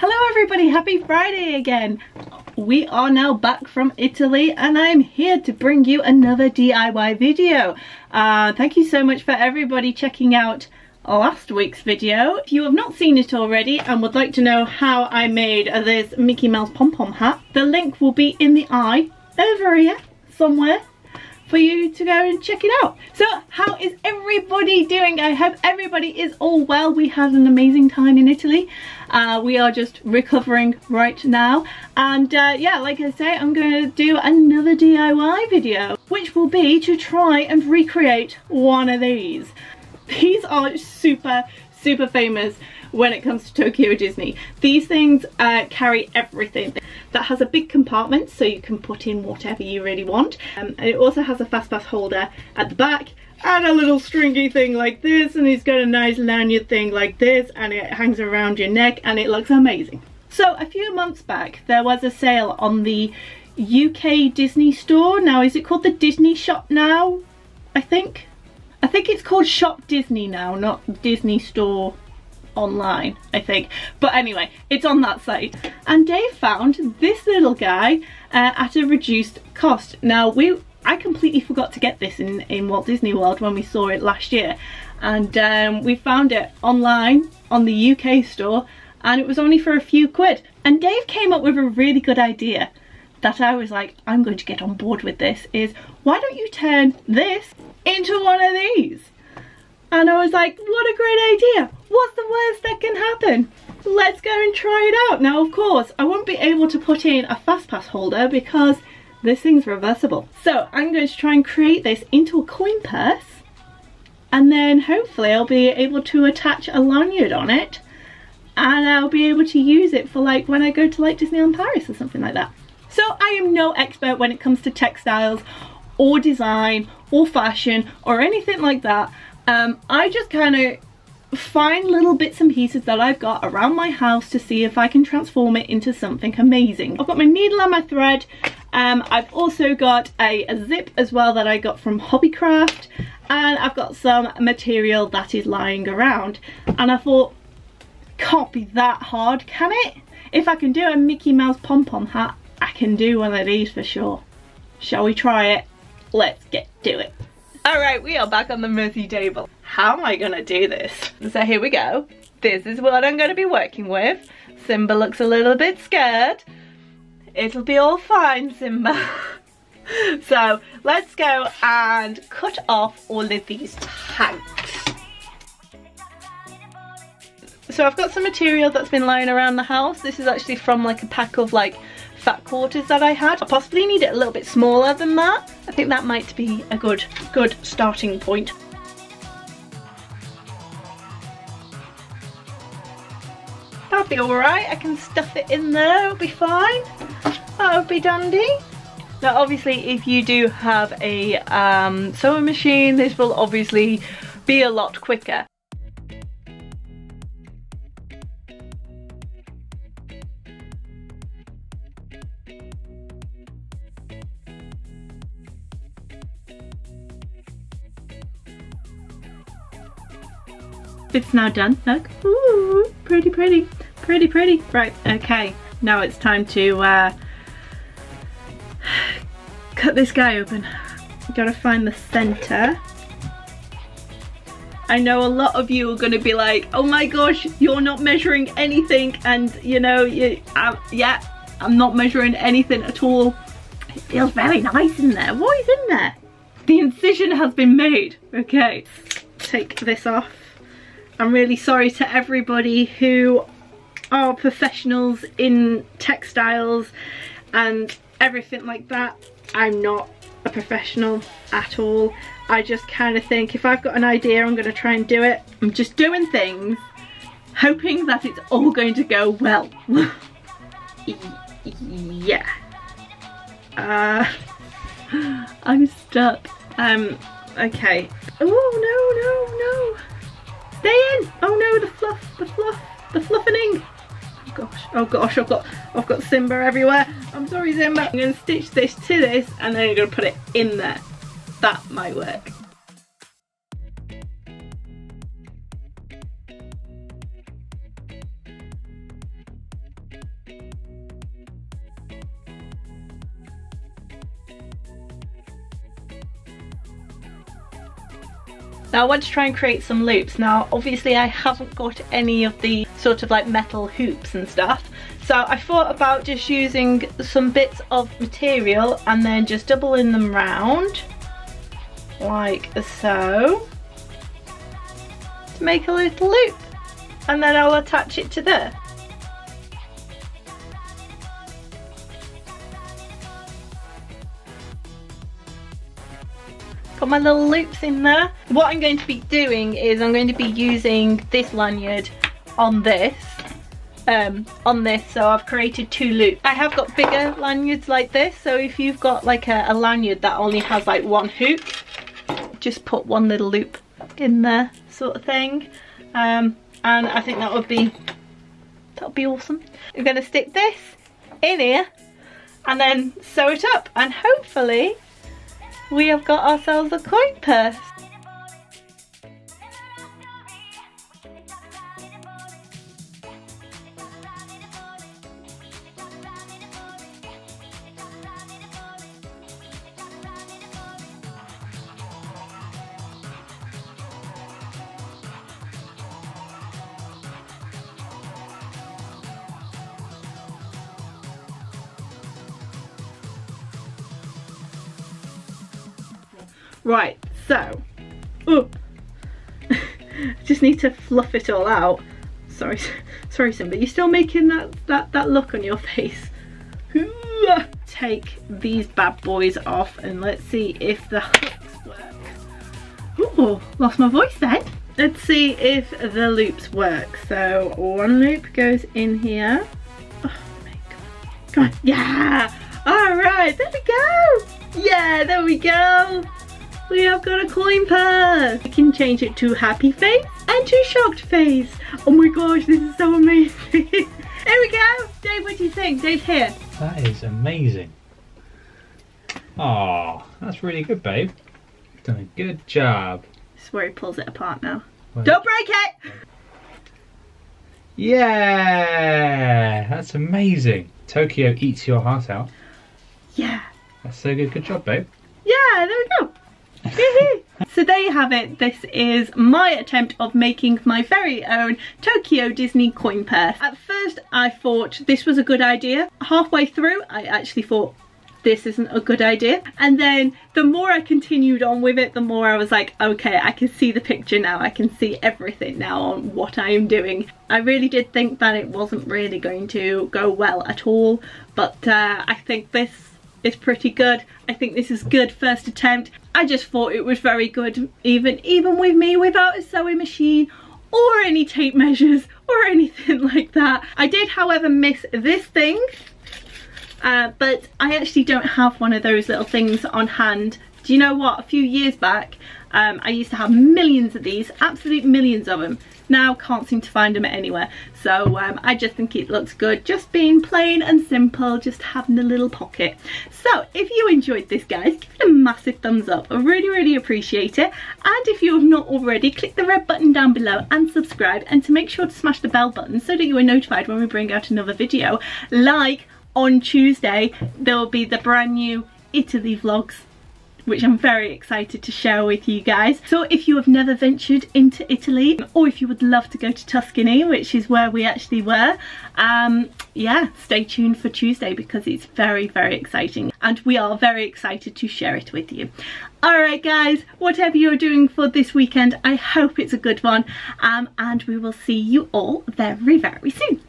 Hello everybody, happy Friday again. We are now back from Italy and I'm here to bring you another DIY video. Uh, thank you so much for everybody checking out last week's video. If you have not seen it already and would like to know how I made this Mickey Mouse pom-pom hat, the link will be in the eye over here somewhere for you to go and check it out. So how is everybody doing? I hope everybody is all well. We had an amazing time in Italy. Uh, we are just recovering right now. And uh, yeah, like I say, I'm going to do another DIY video, which will be to try and recreate one of these. These are super, super famous when it comes to Tokyo Disney. These things uh, carry everything. That has a big compartment so you can put in whatever you really want. Um, and it also has a fastpass holder at the back and a little stringy thing like this and it's got a nice lanyard thing like this and it hangs around your neck and it looks amazing. So a few months back there was a sale on the UK Disney store. Now is it called the Disney shop now? I think. I think it's called Shop Disney now, not Disney Store online, I think. But anyway, it's on that site. And Dave found this little guy uh, at a reduced cost. Now, we I completely forgot to get this in, in Walt Disney World when we saw it last year. And um, we found it online on the UK store and it was only for a few quid. And Dave came up with a really good idea that I was like, I'm going to get on board with this, is why don't you turn this into one of these? And I was like, what a great idea. What's the worst that can happen? Let's go and try it out. Now, of course, I won't be able to put in a fast pass holder because this thing's reversible. So I'm going to try and create this into a coin purse and then hopefully I'll be able to attach a lanyard on it and I'll be able to use it for like when I go to like Disneyland Paris or something like that. So I am no expert when it comes to textiles or design or fashion or anything like that. Um, I just kind of find little bits and pieces that I've got around my house to see if I can transform it into something amazing. I've got my needle and my thread um, I've also got a, a, zip as well that I got from Hobbycraft and I've got some material that is lying around and I thought can't be that hard can it? If I can do a Mickey Mouse pom-pom hat I can do one of these for sure. Shall we try it? Let's get to it. Alright, we are back on the Mercy table. How am I gonna do this? So here we go. This is what I'm gonna be working with. Simba looks a little bit scared. It'll be all fine, Simba. so let's go and cut off all of these tags. So I've got some material that's been lying around the house. This is actually from like a pack of like fat quarters that I had. I possibly need it a little bit smaller than that. I think that might be a good, good starting point. That'll be alright, I can stuff it in there, it'll be fine. That would be dandy. Now obviously if you do have a um, sewing machine, this will obviously be a lot quicker. It's now done. Look. Ooh, pretty, pretty, pretty, pretty. Right, okay. Now it's time to uh, cut this guy open. You gotta find the center. I know a lot of you are gonna be like, oh my gosh, you're not measuring anything. And you know, you, uh, yeah, I'm not measuring anything at all. It feels very nice in there. What is in there? The incision has been made. Okay, take this off. I'm really sorry to everybody who are professionals in textiles and everything like that. I'm not a professional at all. I just kind of think if I've got an idea, I'm going to try and do it. I'm just doing things, hoping that it's all going to go well. yeah. Uh, I'm stuck. Um, okay. Oh, no, no, no. Stay in! Oh no, the fluff. Oh gosh, I've got I've got Simba everywhere. I'm sorry Simba. I'm gonna stitch this to this and then I'm gonna put it in there. That might work. Now I want to try and create some loops. Now obviously I haven't got any of the sort of like metal hoops and stuff. So I thought about just using some bits of material and then just doubling them round like so to make a little loop and then I'll attach it to there. Got my little loops in there. What I'm going to be doing is I'm going to be using this lanyard on this um, on this so I've created two loops. I have got bigger lanyards like this so if you've got like a, a lanyard that only has like one hook just put one little loop in there sort of thing um, and I think that would be that would be awesome. I'm going to stick this in here and then sew it up and hopefully we have got ourselves a coin purse. Right, so, oh, just need to fluff it all out. Sorry, sorry Simba, you're still making that, that, that look on your face. Take these bad boys off and let's see if the hooks work. Oh, lost my voice then. Let's see if the loops work. So one loop goes in here. Oh. Come on, yeah! All right, there we go. Yeah, there we go we have got a coin purse. We can change it to happy face and to shocked face. Oh my gosh, this is so amazing. Here we go. Dave, what do you think? Dave's here. That is amazing. Oh, that's really good, babe. You've done a good job. This is where he pulls it apart now. Wait. Don't break it! Yeah, that's amazing. Tokyo eats your heart out. Yeah. That's so good. Good job, babe. Yeah, there we go. So there you have it. This is my attempt of making my very own Tokyo Disney coin purse. At first I thought this was a good idea. Halfway through I actually thought this isn't a good idea. And then the more I continued on with it, the more I was like, okay, I can see the picture now. I can see everything now on what I am doing. I really did think that it wasn't really going to go well at all. But uh, I think this is pretty good. I think this is good first attempt. I just thought it was very good even even with me without a sewing machine or any tape measures or anything like that. I did however miss this thing uh, but I actually don't have one of those little things on hand. Do you know what? A few years back um, I used to have millions of these, absolute millions of them. Now can't seem to find them anywhere. So um, I just think it looks good, just being plain and simple, just having a little pocket. So if you enjoyed this guys, give it a massive thumbs up. I really, really appreciate it. And if you have not already, click the red button down below and subscribe. And to make sure to smash the bell button so that you are notified when we bring out another video. Like on Tuesday, there will be the brand new Italy vlogs which I'm very excited to share with you guys. So if you have never ventured into Italy or if you would love to go to Tuscany, which is where we actually were, um, yeah, stay tuned for Tuesday because it's very, very exciting and we are very excited to share it with you. Alright guys, whatever you're doing for this weekend, I hope it's a good one um, and we will see you all very, very soon.